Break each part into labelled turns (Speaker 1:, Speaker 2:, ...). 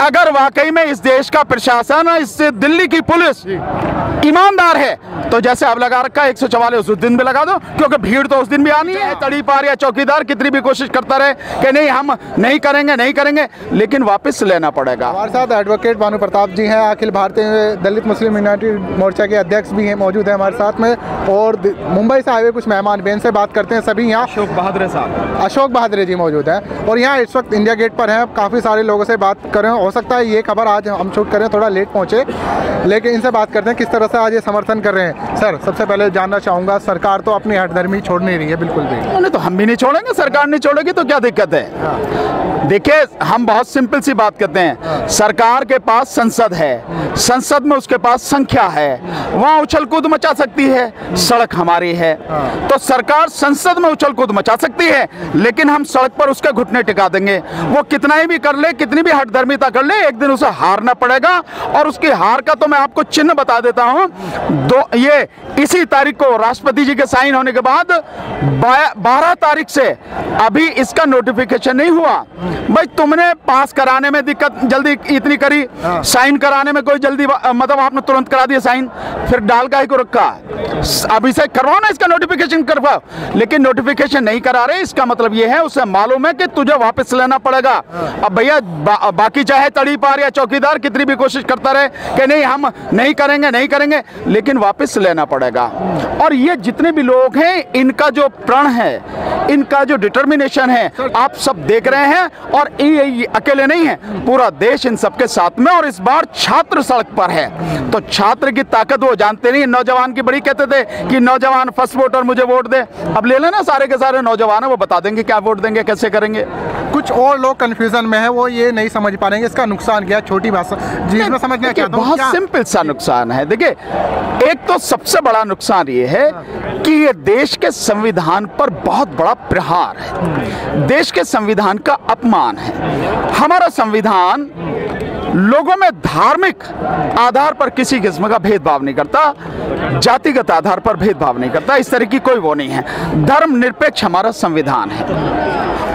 Speaker 1: अगर वाकई में इस देश का प्रशासन और इस दिल्ली की पुलिस ईमानदार है। तो जैसे अब लगा रखा है एक सौ चवालीस उस दिन भी लगा दो क्योंकि भीड़ तो उस दिन भी आनी है। तड़ी पार या चौकीदार कितनी भी कोशिश करता रहे कि नहीं हम नहीं करेंगे नहीं करेंगे लेकिन वापस लेना पड़ेगा।
Speaker 2: हमारे साथ एडवोकेट भानु प्रताप जी हैं अखिल भारतीय दलित मुस्लिम यूनाइटेड मोर्चा के अध्यक्ष भी हैं मौजूद हैं हमारे साथ में। और मुंबई से आए हुए कुछ मेहमान बेन से बात करते हैं सभी यहाँ।
Speaker 1: अशोक बहादुर साहब।
Speaker 2: अशोक बहादुर जी मौजूद हैं। और यहाँ इस वक्त इंडिया गेट पर हैं काफ़ी सारे लोगों से बात कर रहे हैं। हो सकता है ये खबर आज हम शूट करें थोड़ा लेट पहुँचे लेकिन इनसे बात करते हैं किस तरह से आज ये समर्थन कर रहे हैं। सर सबसे पहले जानना चाहूँगा सरकार तो अपनी हटधर्मी छोड़ नहीं रही है बिल्कुल भी।
Speaker 1: नहीं तो हम भी नहीं छोड़ेंगे सरकार नहीं छोड़ेगी तो क्या दिक्कत है। देखिए, हम बहुत सिंपल सी बात करते हैं। सरकार के पास संसद है। संसद में उसके पास संख्या है। वहाँ उछल कूद मचा सकती है। सड़क हमारी है। तो सरकार संसद में उछल कूद मचा सकती है, लेकिन हम सड़क पर उसके घुटने टिका देंगे। वो कितना ही भी कर ले, कितनी भी हठधर्मिता कर ले, एक दिन उसे हारना पड़ेगा। और उसकी हार का तो मैं आपको चिन्ह बता देता हूँ। दो, ये, इसी तारीख को राष्ट्रपति जी के साइन होने के बाद बारह तारीख से अभी इसका नोटिफिकेशन नहीं हुआ। भाई तुमने पास कराने में दिक्कत जल्दी इतनी करी साइन कराने में कोई जल्दी मतलब आपने तुरंत करा दिया साइन फिर डाल का ही को रखा। अभी से करवाओ ना इसका नोटिफिकेशन करवाओ लेकिन नोटिफिकेशन नहीं करा रहे इसका मतलब ये है उसे मालूम है कि तुझे वापस लेना पड़ेगा। अब भैया बा, बाकी चाहे तड़ी पार या चौकीदार कितनी भी कोशिश करता रहे कि नहीं हम नहीं करेंगे नहीं करेंगे लेकिन वापस लेना पड़ेगा। और ये जितने भी लोग हैं इनका जो प्रण है इनका जो डिटर्मिनेशन है आप सब देख रहे हैं और ये, ये अकेले नहीं है। पूरा देश इन सबके साथ में और इस बार छात्र सड़क पर है। तो छात्र की ताकत वो जानते नहीं नौजवान की बड़ी कहते थे कि नौजवान फ़र्स्ट वोटर मुझे वोट दे। अब ले लेना सारे के सारे नौजवान है वो बता देंगे क्या वोट देंगे कैसे करेंगे।
Speaker 2: कुछ और लोग कंफ्यूजन में है वो ये नहीं समझ पा रहे हैं इसका नुकसान क्या छोटी भाषा। जी मैं समझना
Speaker 1: देखिए, बहुत सिंपल सा नुकसान है। देखिए एक तो सबसे बड़ा नुकसान ये है कि ये देश के संविधान पर बहुत बड़ा प्रहार है। देश के संविधान का अपमान है। हमारा संविधान लोगों में धार्मिक आधार पर किसी किस्म का भेदभाव नहीं करता, जातिगत आधार पर भेदभाव नहीं करता, इस तरह की कोई वो नहीं है। धर्म निरपेक्ष हमारा संविधान है।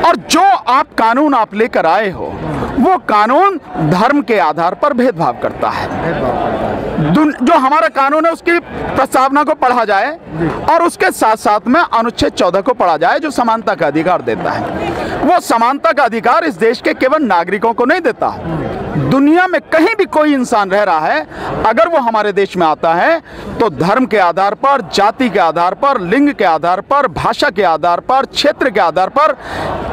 Speaker 1: और जो आप कानून आप लेकर आए हो, वो कानून धर्म के आधार पर भेदभाव करता है। जो हमारा कानून है, उसकी प्रस्तावना को पढ़ा जाए और उसके साथ साथ में अनुच्छेद चौदह को पढ़ा जाए, जो समानता का अधिकार देता है। वो समानता का अधिकार इस देश के केवल नागरिकों को नहीं देता। दुनिया में कहीं भी कोई इंसान रह रहा है, अगर वो हमारे देश में आता है तो धर्म के आधार पर, जाति के आधार पर, लिंग के आधार पर, भाषा के आधार पर, क्षेत्र के आधार पर,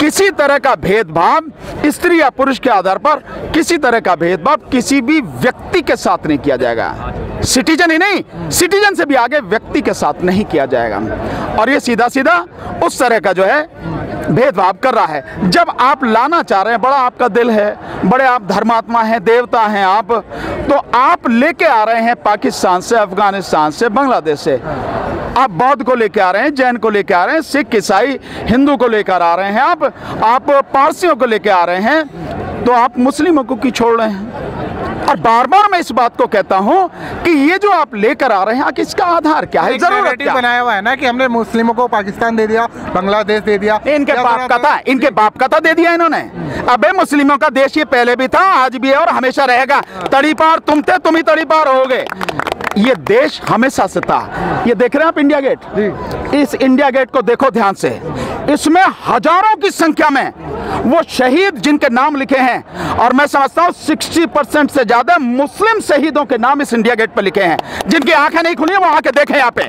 Speaker 1: किसी तरह का भेदभाव, स्त्री या पुरुष के आधार पर, किसी तरह का भेदभाव किसी भी व्यक्ति के साथ नहीं किया जाएगा। सिटीजन ही नहीं, सिटीजन से भी आगे व्यक्ति के साथ नहीं किया जाएगा। और ये सीधा सीधा उस तरह का जो है भेदभाव कर रहा है। जब आप लाना चाह रहे हैं, बड़ा आपका दिल है, बड़े आप धर्मात्मा हैं, देवता हैं आप तो आप लेके आ रहे हैं पाकिस्तान से, अफ़गानिस्तान से, बांग्लादेश से। आप बौद्ध को लेके आ रहे हैं, जैन को लेकर आ रहे हैं, सिख, ईसाई, हिंदू को लेकर आ रहे हैं आप आप पारसियों को लेकर आ रहे हैं तो आप मुस्लिमों को क्यों छोड़ रहे हैं? और बार बार मैं इस बात को कहता हूँ कि ये जो आप लेकर आ रहे हैं इसका आधार क्या है? ज़रूरत क्या?
Speaker 2: बनाया हुआ है ना कि हमने मुस्लिमों को पाकिस्तान दे दिया बांग्लादेश दे दिया
Speaker 1: इनके बाप का था इनके बाप का था दे दिया इन्होंने। अबे मुस्लिमों का देश ये पहले भी था आज भी है और हमेशा रहेगा। तड़ी पार तुम थे तुम ही तड़ी पार होगे। ये देश हमेशा से था। ये देख रहे हैं आप इंडिया गेट? इस इंडिया गेट को देखो ध्यान से। इसमें हज़ारों की संख्या में वो शहीद जिनके नाम लिखे हैं और मैं समझता हूँ 60 परसेंट से ज़्यादा मुस्लिम शहीदों के नाम इस इंडिया गेट पर लिखे हैं। जिनकी आँखें नहीं खुली वो आके देखें यहाँ पे।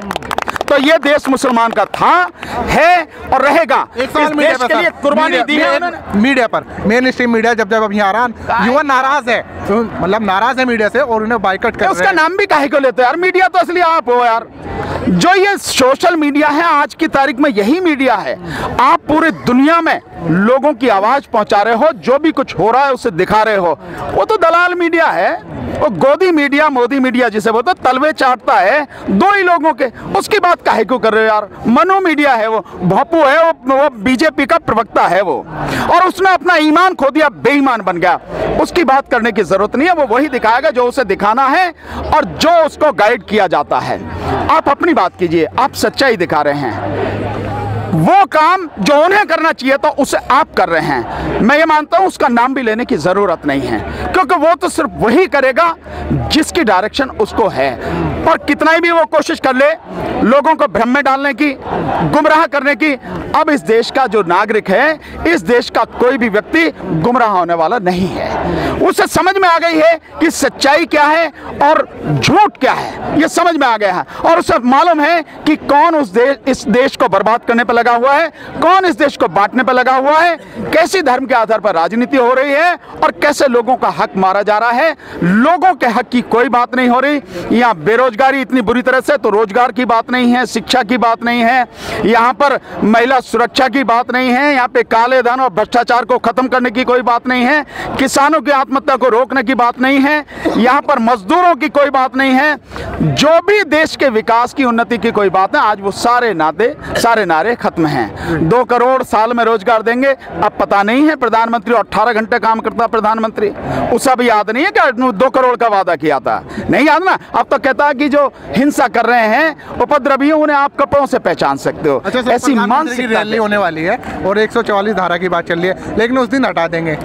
Speaker 1: तो ये देश मुसलमान का था है और रहेगा।
Speaker 2: एक सवाल मीडिया पर
Speaker 1: के लिए कुर्बानी दी है
Speaker 2: मीडिया- पर। मेन स्ट्रीम मीडिया जब जब अब यहाँ आ रहा युवा नाराज़ है। तो मतलब नाराज़ है मीडिया से और उन्हें बाइकट कर
Speaker 1: उसका नाम भी काहे को लेते हो यार? मीडिया तो असली आप हो यार। जो ये सोशल मीडिया है आज की तारीख में यही मीडिया है। आप पूरे दुनिया में लोगों की आवाज़ पहुँचा रहे हो जो भी कुछ हो रहा है उसे दिखा रहे हो। वो तो दलाल मीडिया है वो गोदी मीडिया मोदी मीडिया जिसे बोलते हैं, तलवे चाटता है दो ही लोगों के। उसकी बात काहे को कर रहे हो यार? मनो मीडिया है वो भोपू है वो, वो बीजेपी का प्रवक्ता है वो। और उसने अपना ईमान खो दिया बेईमान बन गया। उसकी बात करने की ज़रूरत नहीं है वो वही दिखाएगा जो उसे दिखाना है और जो उसको गाइड किया जाता है। आप अपनी बात कीजिए आप सच्चाई दिखा रहे हैं। वो काम जो उन्हें करना चाहिए तो उसे आप कर रहे हैं। मैं ये मानता हूँ, उसका नाम भी लेने की ज़रूरत नहीं है, क्योंकि वो तो सिर्फ़ वही करेगा जिसकी डायरेक्शन उसको है। और कितना ही भी वो कोशिश कर ले लोगों को भ्रम में डालने की, गुमराह करने की। अब इस देश का जो नागरिक है, इस देश का कोई भी व्यक्ति गुमराह होने वाला नहीं है। उसे समझ में आ गई है कि सच्चाई क्या है और झूठ क्या है। ये समझ में आ गया है। और उसे मालूम है कि कौन उस देश इस देश को बर्बाद करने पर लगा हुआ है, कौन इस देश को बांटने पर लगा हुआ है, कैसी धर्म के आधार पर राजनीति हो रही है और कैसे लोगों का हक मारा जा रहा है। लोगों के हक की कोई बात नहीं हो रही। यहाँ बेरोजगारी इतनी बुरी तरह से तो रोज़गार की बात नहीं है, शिक्षा की बात नहीं है, यहाँ पर महिला सुरक्षा की बात नहीं है, यहाँ पे काले धन और भ्रष्टाचार को खत्म करने की कोई बात नहीं है, किसानों की आत्महत्या को रोकने की बात नहीं है, यहाँ पर मजदूरों की कोई बात नहीं है, जो भी देश के विकास की उन्नति की कोई बात है आज वो सारे नाते सारे नारे खत्म हैं। दो करोड़ साल में रोज़गार देंगे, अब पता नहीं है प्रधानमंत्री अट्ठारह घंटे काम करता प्रधानमंत्री, उसे अब याद नहीं है क्या दो करोड़ का वादा किया था। नहीं याद ना? अब तो कहता है कि जो हिंसा कर रहे हैं उपद्रवी उन्हें आप कपड़ों से पहचान सकते हो।
Speaker 2: अच्छा
Speaker 1: ऐसी मानसिक
Speaker 2: रैली होने वाली है और एक सौ चौवालीस धारा की बात चल रही है लेकिन उस दिन हटा देंगे।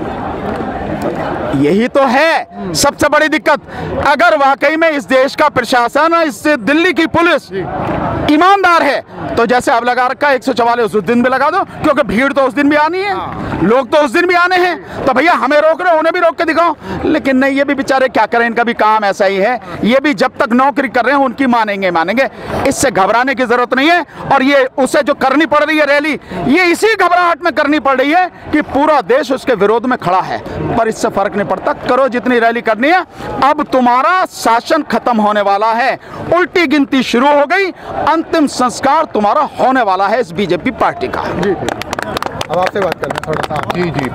Speaker 1: यही तो है। सबसे बड़ी दिक्कत अगर वाकई में इस देश का प्रशासन और इस दिल्ली की पुलिस ईमानदार है। तो जैसे अब लगा रखा है एक सौ चवालीस उस दिन भी लगा दो क्योंकि भीड़ तो उस दिन भी आनी है। लोग तो उस दिन भी आने हैं। तो भैया हमें रोक रहे हो उन्हें भी रोक के दिखाओ। लेकिन नहीं ये भी बेचारे क्या करें इनका भी काम ऐसा ही है। ये भी जब तक नौकरी कर रहे हैं उनकी मानेंगे मानेंगे। इससे घबराने की ज़रूरत नहीं है। और ये उसे जो करनी पड़ रही है रैली ये इसी घबराहट में करनी पड़ रही है कि पूरा देश उसके विरोध में खड़ा है। पर इससे फ़र्क नहीं पड़ता। करो जितनी रैली करनी है। अब तुम्हारा शासन खत्म होने वाला है। उल्टी गिनती शुरू हो गई। अंतिम संस्कार तुम्हारा होने वाला है इस बीजेपी पार्टी का।
Speaker 2: जी अब आपसे बात करें थोड़ा सा। जी जी